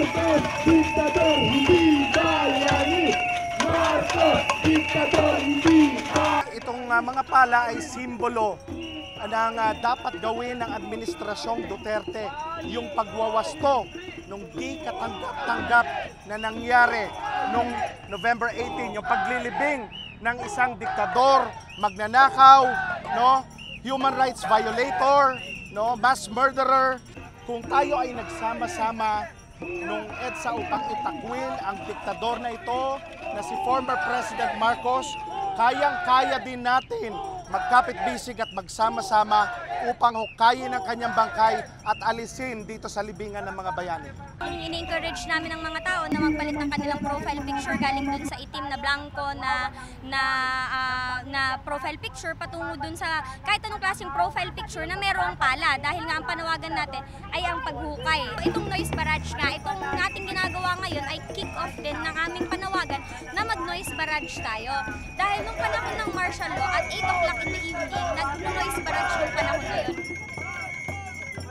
Marcos, diktador, hindi bayani! Marcos, diktador, hindi! Itong ah, mga pala ay simbolo ng ah, dapat gawin ng Administrasyong Duterte yung pagwawasto nung di katanggap-tanggap na nangyari nung November 18, yung paglilibing ng isang diktador, magnanakaw, no? human rights violator, no? mass murderer. Kung tayo ay nagsama-sama nung EDSA upang itakwil ang diktador na ito na si former President Marcos, kayang-kaya din natin magkapit-bisig at magsama-sama upang hukayin ang kanyang bangkay at alisin dito sa libingan ng mga bayani. Ini-encourage namin ang mga tao na magpalit ng kanilang profile picture galing dun sa itim na blanco na na ah, na profile picture patungo dun sa kahit anong klaseng profile picture na merong pala dahil nga ang panawagan natin ay ang paghukay. Itong noise barrage nga, itong ating ginagawa ngayon ay kick off din ng aming panawagan na mag noise barrage tayo. Dahil nung panahon ng martial law at 8 o'clock in the evening,